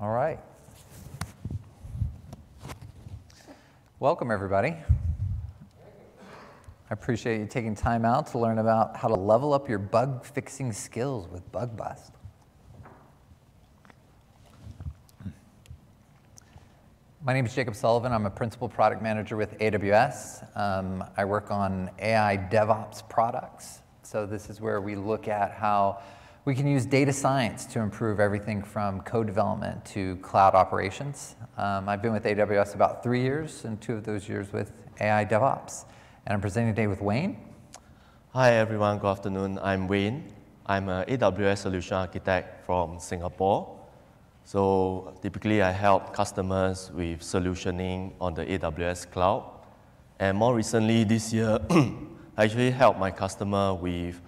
All right. Welcome, everybody. I appreciate you taking time out to learn about how to level up your bug fixing skills with Bug Bust. My name is Jacob Sullivan. I'm a principal product manager with AWS. Um, I work on AI DevOps products. So this is where we look at how we can use data science to improve everything from code development to cloud operations. Um, I've been with AWS about three years, and two of those years with AI DevOps. And I'm presenting today with Wayne. Hi, everyone. Good afternoon. I'm Wayne. I'm an AWS solution architect from Singapore. So typically, I help customers with solutioning on the AWS cloud. And more recently, this year, I actually helped my customer with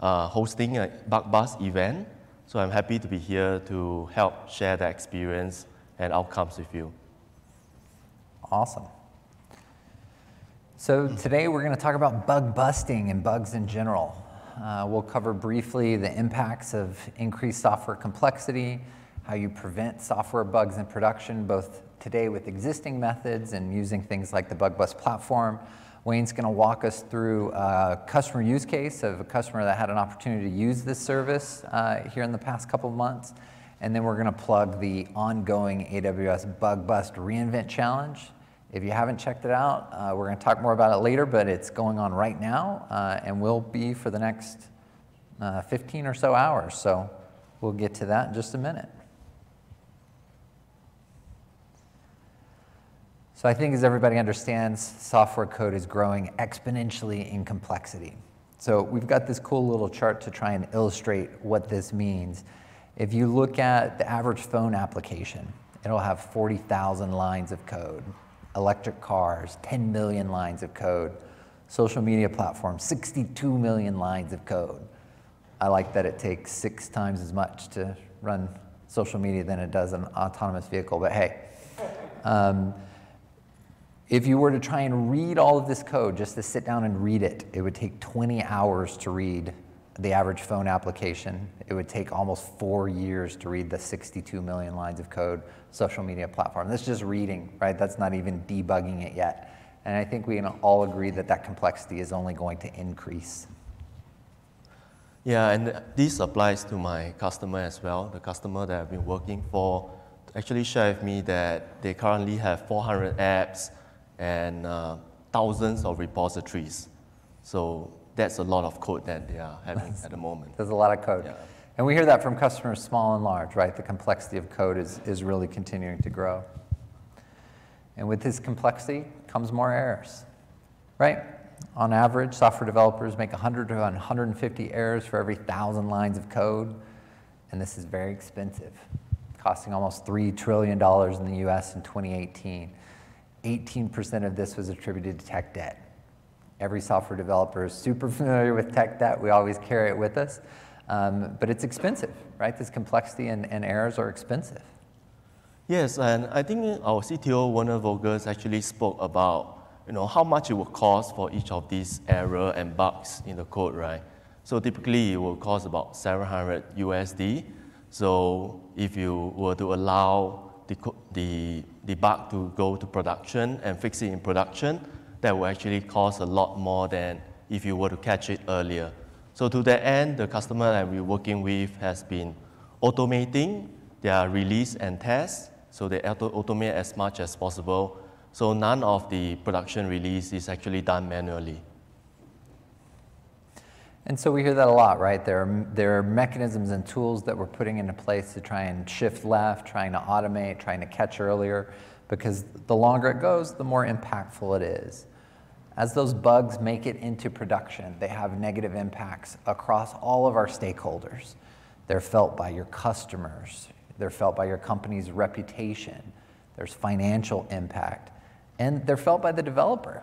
uh, hosting a Bug Bust event. So I'm happy to be here to help share the experience and outcomes with you. Awesome. So today we're going to talk about bug busting and bugs in general. Uh, we'll cover briefly the impacts of increased software complexity, how you prevent software bugs in production, both today with existing methods and using things like the Bug Bust platform, Wayne's going to walk us through a customer use case of a customer that had an opportunity to use this service uh, here in the past couple of months. And then we're going to plug the ongoing AWS Bug Bust reInvent Challenge. If you haven't checked it out, uh, we're going to talk more about it later, but it's going on right now uh, and will be for the next uh, 15 or so hours. So we'll get to that in just a minute. So I think as everybody understands, software code is growing exponentially in complexity. So we've got this cool little chart to try and illustrate what this means. If you look at the average phone application, it'll have 40,000 lines of code. Electric cars, 10 million lines of code. Social media platforms, 62 million lines of code. I like that it takes six times as much to run social media than it does an autonomous vehicle, but hey. Um, if you were to try and read all of this code, just to sit down and read it, it would take 20 hours to read the average phone application. It would take almost four years to read the 62 million lines of code social media platform. That's just reading, right? That's not even debugging it yet. And I think we can all agree that that complexity is only going to increase. Yeah, and this applies to my customer as well. The customer that I've been working for actually shared with me that they currently have 400 apps and uh, thousands of repositories. So that's a lot of code that they are having at the moment. There's a lot of code. Yeah. And we hear that from customers small and large, right? The complexity of code is, is really continuing to grow. And with this complexity comes more errors, right? On average, software developers make 100 to 150 errors for every 1,000 lines of code. And this is very expensive, costing almost $3 trillion in the US in 2018. 18% of this was attributed to tech debt. Every software developer is super familiar with tech debt. We always carry it with us. Um, but it's expensive, right? This complexity and, and, errors are expensive. Yes, and I think our CTO, Werner Vogels, actually spoke about you know, how much it would cost for each of these error and bugs in the code, right? So typically it will cost about 700 USD. So if you were to allow the, the, the bug to go to production and fix it in production, that will actually cost a lot more than if you were to catch it earlier. So to that end, the customer that we're working with has been automating their release and test, so they auto automate as much as possible. So none of the production release is actually done manually. And so we hear that a lot, right? There are, there are mechanisms and tools that we're putting into place to try and shift left, trying to automate, trying to catch earlier, because the longer it goes, the more impactful it is. As those bugs make it into production, they have negative impacts across all of our stakeholders. They're felt by your customers, they're felt by your company's reputation, there's financial impact, and they're felt by the developer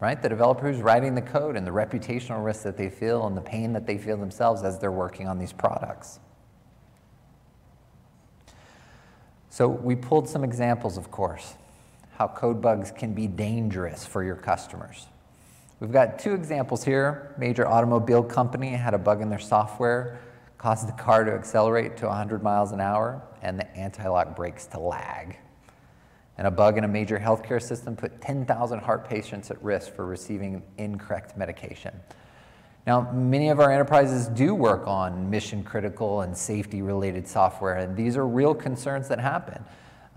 right? The developer who's writing the code and the reputational risks that they feel and the pain that they feel themselves as they're working on these products. So we pulled some examples, of course, how code bugs can be dangerous for your customers. We've got two examples here. Major automobile company had a bug in their software caused the car to accelerate to 100 miles an hour and the anti-lock brakes to lag. And a bug in a major healthcare system put 10,000 heart patients at risk for receiving incorrect medication. Now, many of our enterprises do work on mission critical and safety related software, and these are real concerns that happen.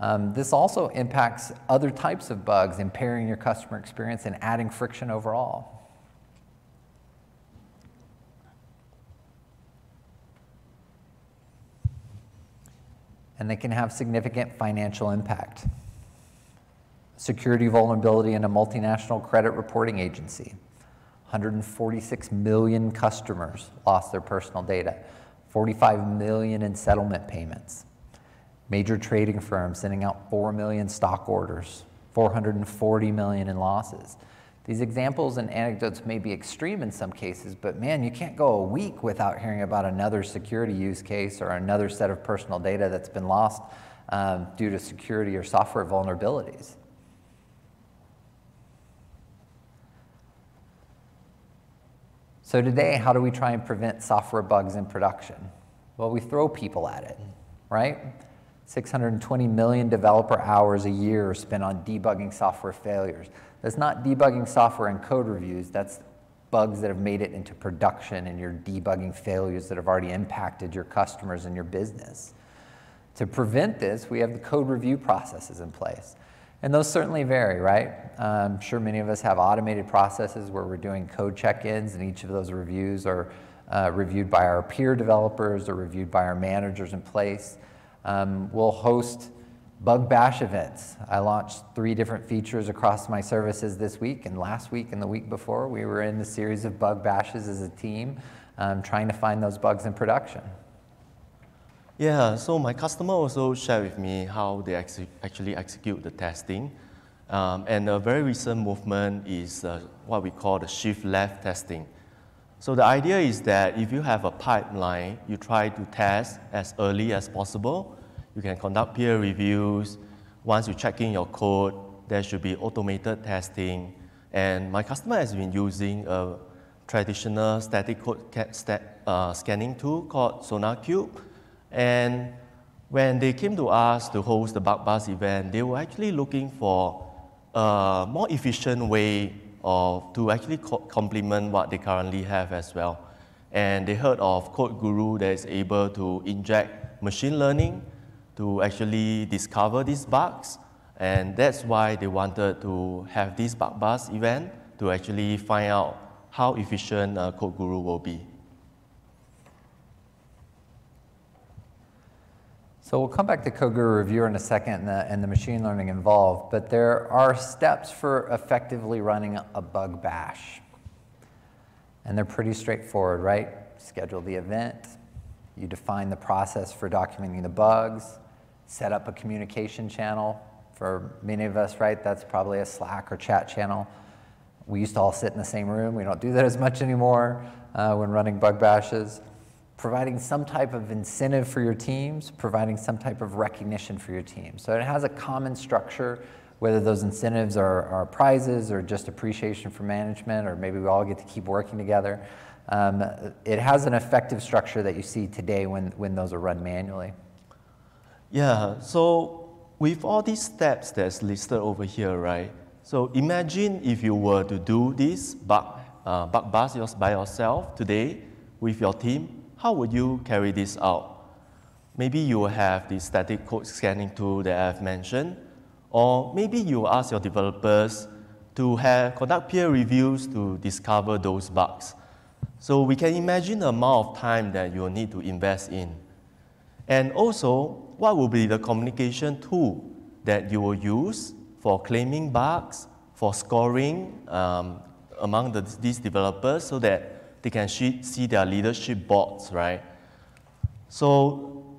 Um, this also impacts other types of bugs, impairing your customer experience and adding friction overall. And they can have significant financial impact. Security vulnerability in a multinational credit reporting agency. 146 million customers lost their personal data, 45 million in settlement payments. Major trading firms sending out 4 million stock orders, 440 million in losses. These examples and anecdotes may be extreme in some cases, but man, you can't go a week without hearing about another security use case or another set of personal data that's been lost um, due to security or software vulnerabilities. So today, how do we try and prevent software bugs in production? Well, we throw people at it, right? 620 million developer hours a year are spent on debugging software failures. That's not debugging software and code reviews, that's bugs that have made it into production and you're debugging failures that have already impacted your customers and your business. To prevent this, we have the code review processes in place. And those certainly vary, right? I'm sure many of us have automated processes where we're doing code check-ins and each of those reviews are uh, reviewed by our peer developers or reviewed by our managers in place. Um, we'll host bug bash events. I launched three different features across my services this week and last week and the week before we were in the series of bug bashes as a team um, trying to find those bugs in production. Yeah, so my customer also shared with me how they ex actually execute the testing. Um, and a very recent movement is uh, what we call the shift left testing. So the idea is that if you have a pipeline, you try to test as early as possible. You can conduct peer reviews. Once you check in your code, there should be automated testing. And my customer has been using a traditional static code uh, scanning tool called SonarQube and when they came to us to host the Bug Bust event, they were actually looking for a more efficient way of, to actually co complement what they currently have as well. And they heard of Code Guru that is able to inject machine learning to actually discover these bugs. And that's why they wanted to have this Bug Bust event to actually find out how efficient uh, Code Guru will be. So we'll come back to CodeGuru Reviewer in a second and the, and the, machine learning involved, but there are steps for effectively running a bug bash. And they're pretty straightforward, right? Schedule the event, you define the process for documenting the bugs, set up a communication channel. For many of us, right, that's probably a Slack or chat channel. We used to all sit in the same room. We don't do that as much anymore uh, when running bug bashes providing some type of incentive for your teams, providing some type of recognition for your team. So it has a common structure, whether those incentives are, are prizes or just appreciation for management, or maybe we all get to keep working together. Um, it has an effective structure that you see today when, when those are run manually. Yeah, so with all these steps that's listed over here, right? So imagine if you were to do this bug, uh, bug bust by yourself today with your team, how would you carry this out? Maybe you have the static code scanning tool that I've mentioned, or maybe you ask your developers to have, conduct peer reviews to discover those bugs. So we can imagine the amount of time that you'll need to invest in. And also, what will be the communication tool that you will use for claiming bugs, for scoring um, among the, these developers so that they can see their leadership boards, right? So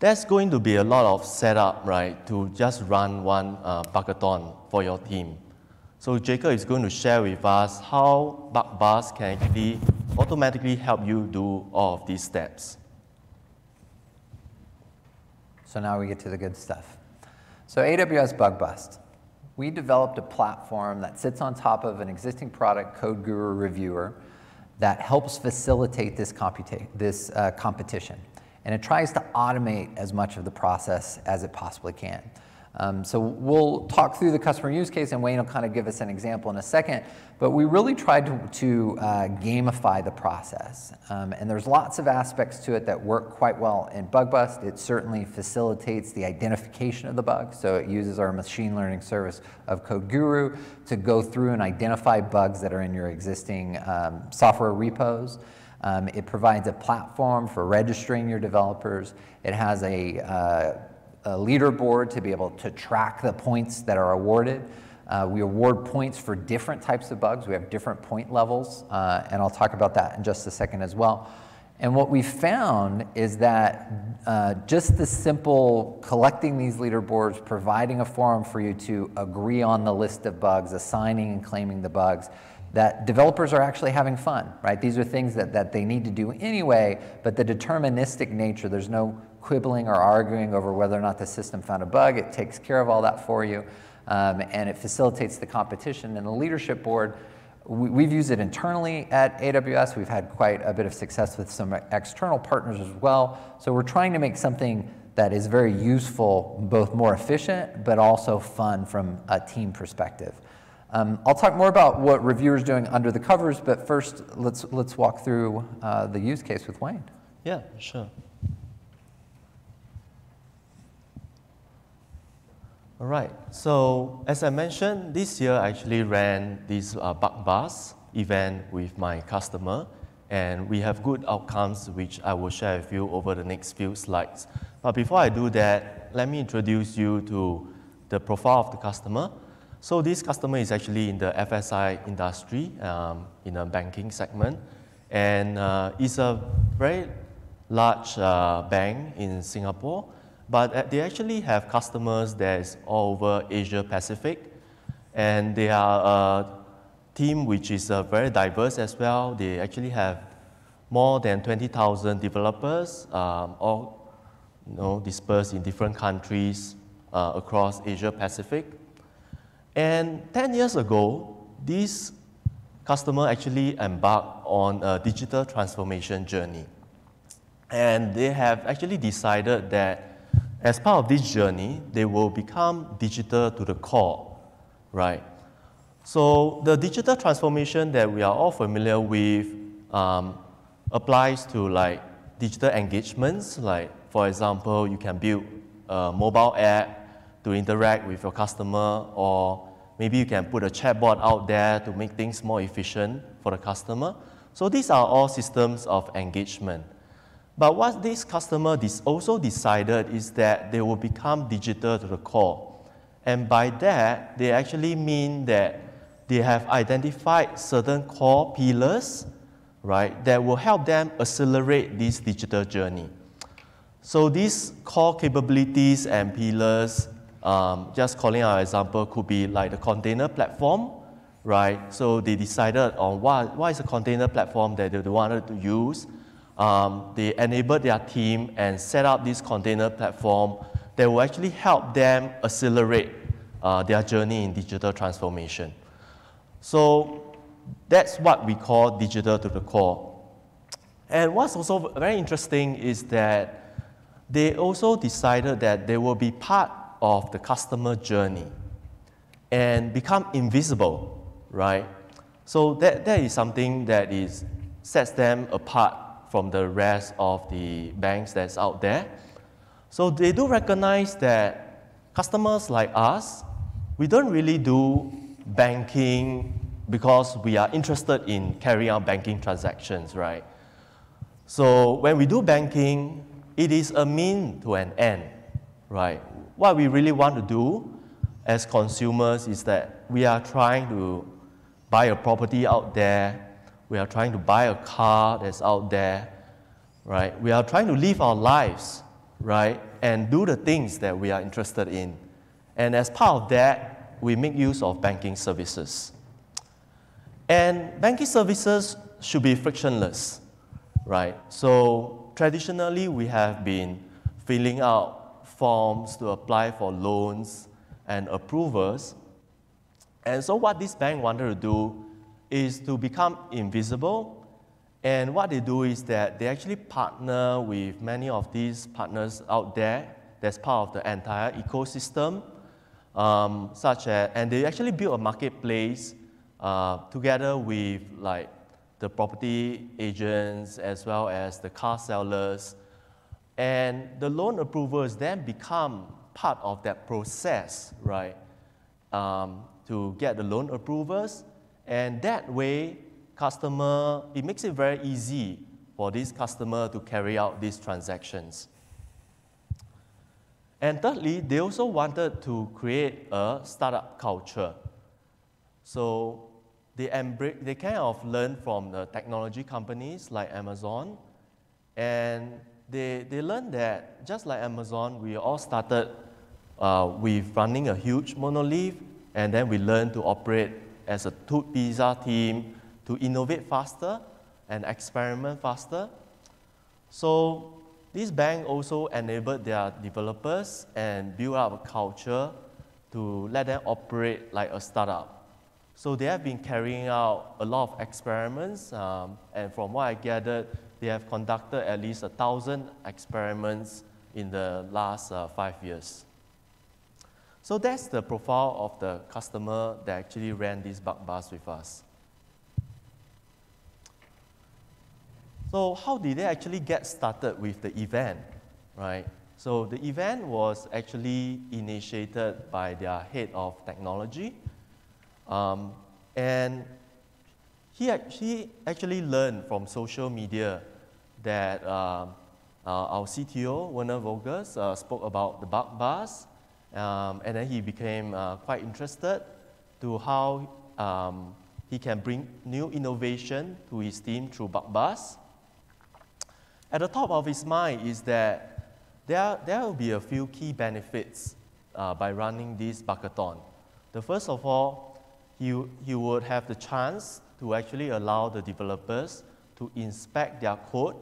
that's going to be a lot of setup, right, to just run one uh, Bugathon for your team. So Jacob is going to share with us how Bug Bust can actually automatically help you do all of these steps. So now we get to the good stuff. So AWS Bug Bust. We developed a platform that sits on top of an existing product, Code Guru Reviewer, that helps facilitate this, computa- this uh, competition. And it tries to automate as much of the process as it possibly can. Um, so we'll talk through the customer use case, and Wayne will kind of give us an example in a second. But we really tried to, to uh, gamify the process, um, and there's lots of aspects to it that work quite well in Bug Bust. It certainly facilitates the identification of the bugs, so it uses our machine learning service of Code Guru to go through and identify bugs that are in your existing um, software repos. Um, it provides a platform for registering your developers. It has a uh, a leaderboard to be able to track the points that are awarded. Uh, we award points for different types of bugs. We have different point levels, uh, and I'll talk about that in just a second as well. And what we found is that uh, just the simple collecting these leaderboards, providing a forum for you to agree on the list of bugs, assigning and claiming the bugs, that developers are actually having fun, right? These are things that, that they need to do anyway, but the deterministic nature, there's no quibbling or arguing over whether or not the system found a bug. It takes care of all that for you, um, and it facilitates the competition. And the leadership board, we, have used it internally at AWS. We've had quite a bit of success with some external partners as well. So we're trying to make something that is very useful, both more efficient, but also fun from a team perspective. Um, I'll talk more about what reviewers doing under the covers, but first let's, let's walk through uh, the use case with Wayne. Yeah, sure. All right, so as I mentioned, this year I actually ran this uh, bug bust event with my customer, and we have good outcomes which I will share with you over the next few slides. But before I do that, let me introduce you to the profile of the customer. So this customer is actually in the FSI industry, um, in a banking segment, and uh, a very large uh, bank in Singapore but they actually have customers that's all over Asia Pacific, and they are a team which is uh, very diverse as well. They actually have more than 20,000 developers, um, all you know, dispersed in different countries uh, across Asia Pacific. And 10 years ago, this customer actually embarked on a digital transformation journey. And they have actually decided that as part of this journey, they will become digital to the core, right? So the digital transformation that we are all familiar with um, applies to like digital engagements, like for example, you can build a mobile app to interact with your customer, or maybe you can put a chatbot out there to make things more efficient for the customer. So these are all systems of engagement. But what this customer also decided is that they will become digital to the core. And by that, they actually mean that they have identified certain core pillars, right, that will help them accelerate this digital journey. So these core capabilities and pillars, um, just calling our example, could be like the container platform, right? So they decided on what, what is a container platform that they wanted to use um, they enabled their team and set up this container platform that will actually help them accelerate uh, their journey in digital transformation. So that's what we call digital to the core. And what's also very interesting is that they also decided that they will be part of the customer journey and become invisible, right? So that, that is something that is, sets them apart from the rest of the banks that's out there. So they do recognize that customers like us, we don't really do banking because we are interested in carrying out banking transactions, right? So when we do banking, it is a mean to an end, right? What we really want to do as consumers is that we are trying to buy a property out there we are trying to buy a car that's out there, right? We are trying to live our lives, right? And do the things that we are interested in. And as part of that, we make use of banking services. And banking services should be frictionless, right? So traditionally, we have been filling out forms to apply for loans and approvals. And so, what this bank wanted to do is to become invisible And what they do is that they actually partner with many of these partners out there that's part of the entire ecosystem, um, such as, and they actually build a marketplace uh, together with like the property agents as well as the car sellers. And the loan approvers then become part of that process, right, um, to get the loan approvers. And that way, customer, it makes it very easy for this customer to carry out these transactions. And thirdly, they also wanted to create a startup culture. So they, embrace, they kind of learn from the technology companies like Amazon, and they, they learned that just like Amazon, we all started uh, with running a huge monolith, and then we learned to operate as a two pizza team to innovate faster and experiment faster. So this bank also enabled their developers and built up a culture to let them operate like a startup. So they have been carrying out a lot of experiments, um, and from what I gathered, they have conducted at least a thousand experiments in the last uh, five years. So that's the profile of the customer that actually ran this bug bust with us. So how did they actually get started with the event, right? So the event was actually initiated by their head of technology. Um, and he, actually learned from social media that uh, uh, our CTO, Werner Vogels, uh, spoke about the bug bust. Um, and then he became uh, quite interested to how um, he can bring new innovation to his team through bug bust. At the top of his mind is that there, there will be a few key benefits uh, by running this Bugathon. The first of all, he, he would have the chance to actually allow the developers to inspect their code,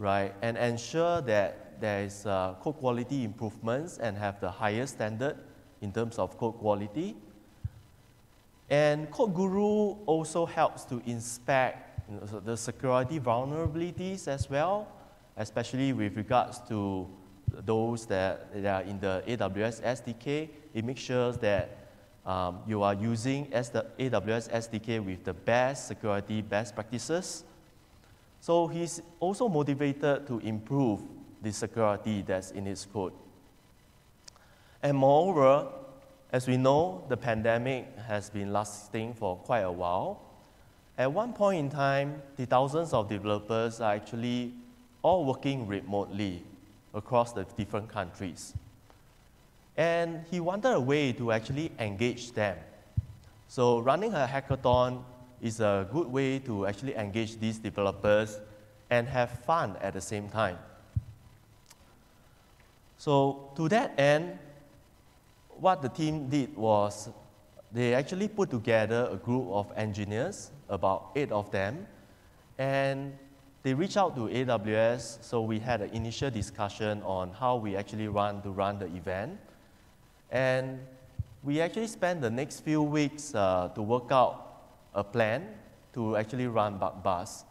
right, and ensure that there is uh, code quality improvements and have the highest standard in terms of code quality. And Code Guru also helps to inspect you know, the security vulnerabilities as well especially with regards to those that, that are in the AWS SDK. It makes sure that um, you are using the AWS SDK with the best security best practices. So he's also motivated to improve the security that's in his code. And moreover, as we know, the pandemic has been lasting for quite a while. At one point in time, the thousands of developers are actually all working remotely across the different countries. And he wanted a way to actually engage them. So running a hackathon is a good way to actually engage these developers and have fun at the same time. So to that end, what the team did was they actually put together a group of engineers, about eight of them, and they reached out to AWS, so we had an initial discussion on how we actually run to run the event. And we actually spent the next few weeks uh, to work out a plan to actually run Bus.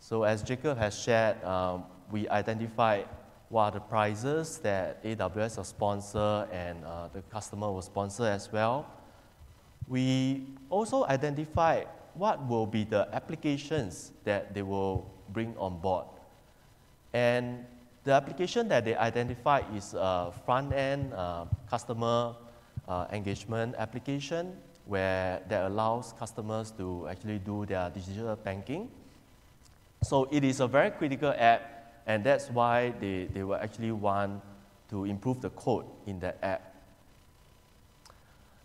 So as Jacob has shared, um, we identified what are the prizes that AWS will sponsor and uh, the customer will sponsor as well. We also identified what will be the applications that they will bring on board. And the application that they identified is a front-end uh, customer uh, engagement application where that allows customers to actually do their digital banking. So it is a very critical app, and that's why they, they will actually want to improve the code in that app.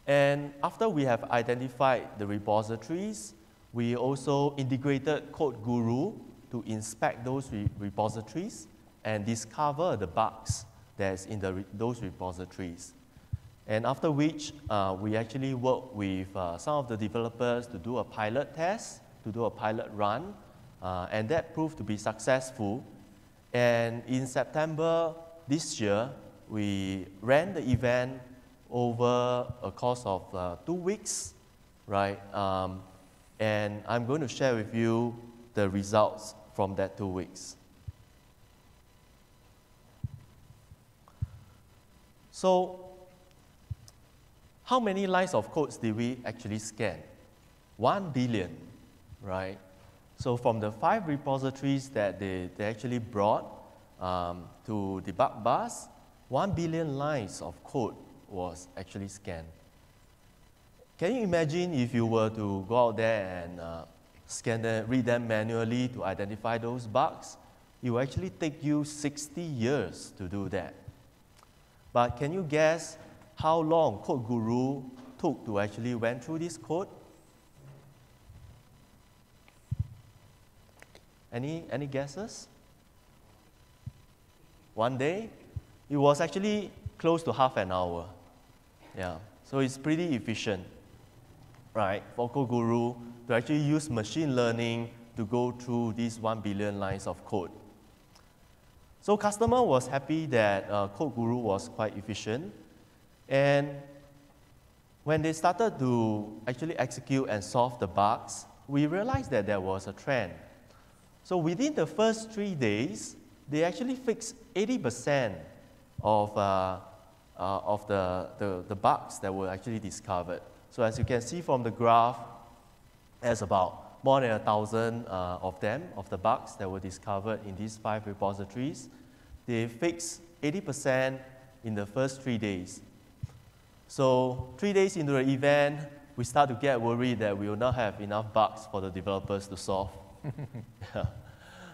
And after we have identified the repositories, we also integrated Code Guru to inspect those re repositories and discover the bugs that's in the re those repositories. And after which, uh, we actually work with uh, some of the developers to do a pilot test, to do a pilot run, uh, and that proved to be successful. And in September this year, we ran the event over a course of uh, two weeks, right? Um, and I'm going to share with you the results from that two weeks. So, how many lines of codes did we actually scan? One billion, right? So from the five repositories that they, they actually brought um, to the bug bust, one billion lines of code was actually scanned. Can you imagine if you were to go out there and uh, scan them, read them manually to identify those bugs? It will actually take you 60 years to do that. But can you guess how long Code Guru took to actually went through this code? Any, any guesses? One day? It was actually close to half an hour. Yeah, so it's pretty efficient, right, for Guru to actually use machine learning to go through these 1 billion lines of code. So customer was happy that uh, Code Guru was quite efficient. And when they started to actually execute and solve the bugs, we realized that there was a trend. So within the first three days, they actually fixed 80% of uh, uh, of the, the, the bugs that were actually discovered. So as you can see from the graph, there's about more than a thousand uh, of them, of the bugs that were discovered in these five repositories. They fixed 80% in the first three days. So three days into the event, we start to get worried that we will not have enough bugs for the developers to solve. yeah.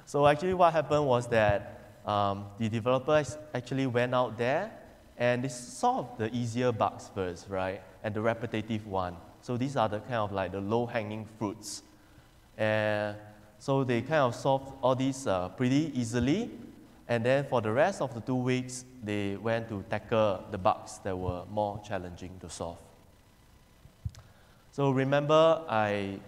So actually what happened was that um, the developers actually went out there and they solved the easier bugs first, right? And the repetitive one. So these are the kind of like the low-hanging fruits. And so they kind of solved all these uh, pretty easily. And then for the rest of the two weeks, they went to tackle the bugs that were more challenging to solve. So remember, I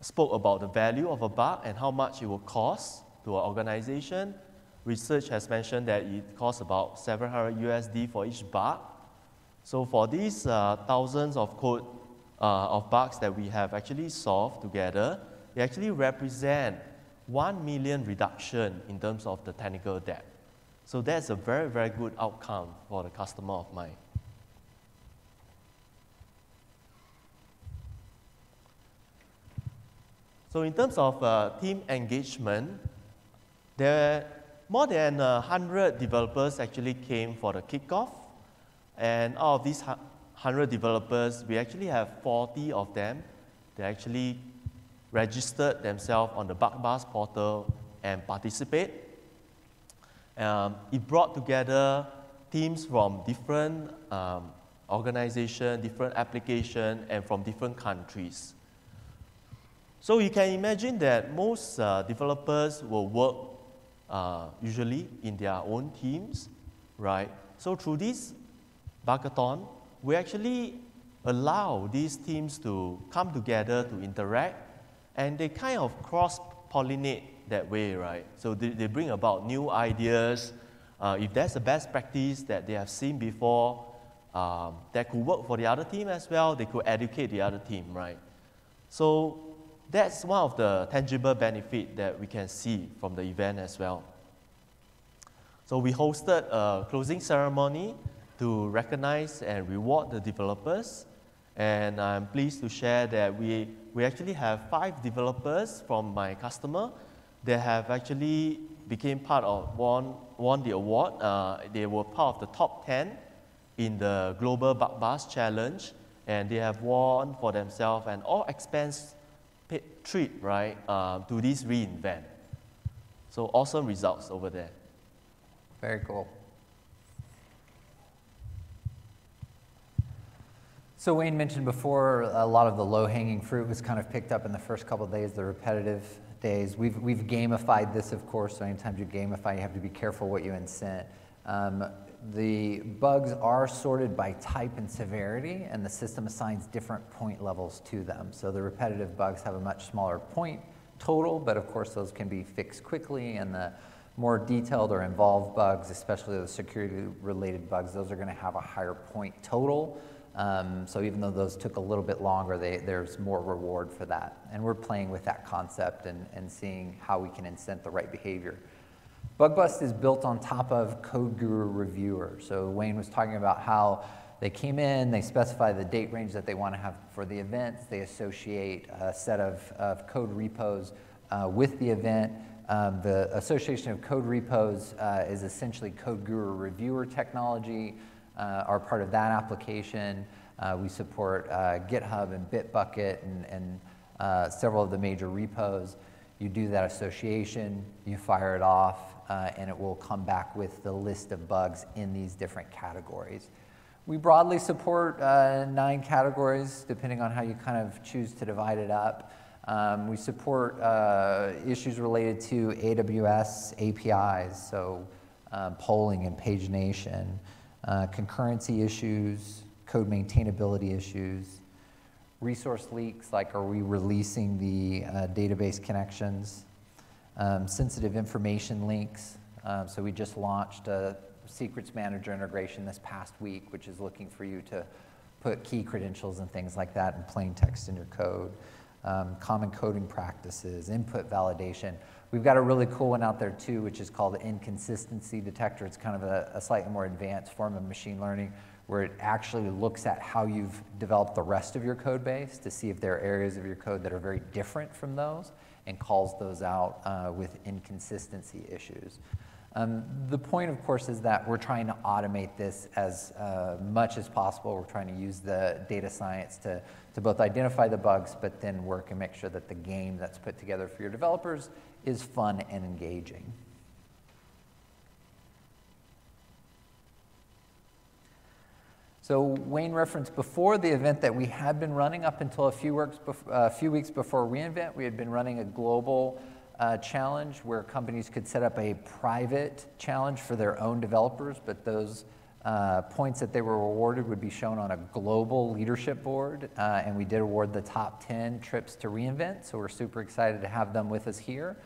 spoke about the value of a bug and how much it will cost to an organization research has mentioned that it costs about 700 USD for each bug. So for these uh, thousands of code uh, of bugs that we have actually solved together, they actually represent 1 million reduction in terms of the technical debt. So that's a very, very good outcome for the customer of mine. So in terms of uh, team engagement, there more than uh, 100 developers actually came for the kickoff. And out of these 100 developers, we actually have 40 of them. They actually registered themselves on the BugBust portal and participate. Um, it brought together teams from different um, organizations, different applications, and from different countries. So you can imagine that most uh, developers will work uh, usually in their own teams, right? So through this Buggathon, we actually allow these teams to come together to interact, and they kind of cross-pollinate that way, right? So they, they bring about new ideas. Uh, if that's the best practice that they have seen before, um, that could work for the other team as well, they could educate the other team, right? So that's one of the tangible benefit that we can see from the event as well. So we hosted a closing ceremony to recognize and reward the developers. And I'm pleased to share that we, we actually have five developers from my customer that have actually became part of, won, won the award. Uh, they were part of the top 10 in the Global BugBust Challenge. And they have won for themselves an all expense paid trip, right, uh, to this reInvent. So awesome results over there. Very cool. So Wayne mentioned before a lot of the low-hanging fruit was kind of picked up in the first couple days, the repetitive days. We've, we've gamified this, of course, so anytime you gamify, you have to be careful what you incent. Um, the bugs are sorted by type and severity, and the system assigns different point levels to them. So the repetitive bugs have a much smaller point total, but of course those can be fixed quickly, and the more detailed or involved bugs, especially the security related bugs, those are going to have a higher point total. Um, so even though those took a little bit longer, they, there's more reward for that. And we're playing with that concept and, and seeing how we can incent the right behavior. BugBust is built on top of CodeGuru Reviewer. So Wayne was talking about how they came in, they specify the date range that they want to have for the events, they associate a set of, of code repos uh, with the event. Um, the association of code repos uh, is essentially CodeGuru Reviewer technology are part of that application. Uh, we support uh, GitHub and Bitbucket and, and uh, several of the major repos. You do that association, you fire it off, uh, and it will come back with the list of bugs in these different categories. We broadly support uh, nine categories, depending on how you kind of choose to divide it up. Um, we support issues related to AWS APIs, so um, polling and pagination uh, concurrency issues, code maintainability issues, resource leaks, like are we releasing the uh, database connections, um, sensitive information links. Um, so we just launched a secrets manager integration this past week, which is looking for you to put key credentials and things like that in plain text in your code. Um, common coding practices, input validation. We've got a really cool one out there too, which is called inconsistency detector. It's kind of a, a slightly more advanced form of machine learning where it actually looks at how you've developed the rest of your code base to see if there are areas of your code that are very different from those and calls those out uh, with inconsistency issues. Um, the point, of course, is that we're trying to automate this as uh, much as possible. We're trying to use the data science to, to both identify the bugs, but then work and make sure that the game that's put together for your developers is fun and engaging. So Wayne referenced before the event that we had been running up until a few, uh, few weeks before reInvent, we had been running a global uh, challenge where companies could set up a private challenge for their own developers, but those uh, points that they were awarded would be shown on a global leadership board, uh, and we did award the top 10 trips to reInvent, so we're super excited to have them with us here.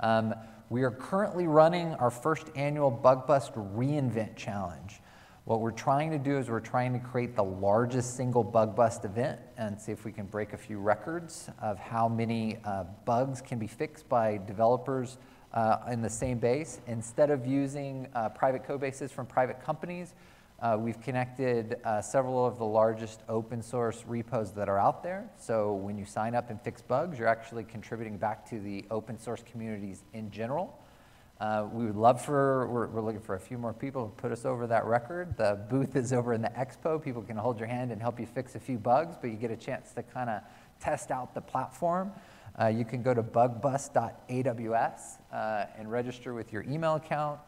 Um, we are currently running our first annual Bug Bust reInvent challenge. What we're trying to do is we're trying to create the largest single bug bust event and see if we can break a few records of how many uh, bugs can be fixed by developers uh, in the same base. Instead of using uh, private code bases from private companies, uh, we've connected uh, several of the largest open source repos that are out there. So when you sign up and fix bugs, you're actually contributing back to the open source communities in general. Uh, we would love for, we're, we're, looking for a few more people to put us over that record. The booth is over in the expo. People can hold your hand and help you fix a few bugs, but you get a chance to kind of test out the platform. Uh, you can go to bugbust.aws uh, and register with your email account,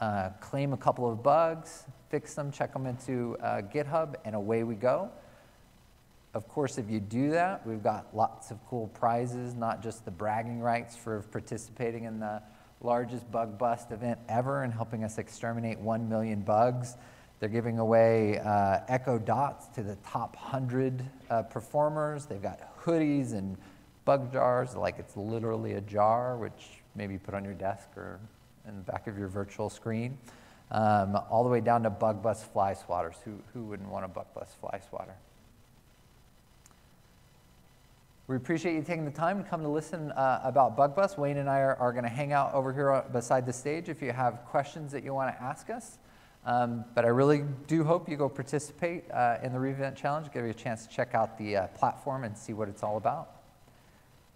uh, claim a couple of bugs, fix them, check them into uh, GitHub, and away we go. Of course, if you do that, we've got lots of cool prizes, not just the bragging rights for participating in the largest bug bust event ever and helping us exterminate 1 million bugs. They're giving away uh, Echo Dots to the top 100 uh, performers. They've got hoodies and bug jars, like it's literally a jar, which maybe you put on your desk or in the back of your virtual screen um, all the way down to bug bust fly swatters. Who, who wouldn't want a bug bust fly swatter? We appreciate you taking the time to come to listen uh, about Bug Bust. Wayne and I are, are going to hang out over here beside the stage if you have questions that you want to ask us. Um, but I really do hope you go participate uh, in the reInvent Challenge, give you a chance to check out the uh, platform and see what it's all about.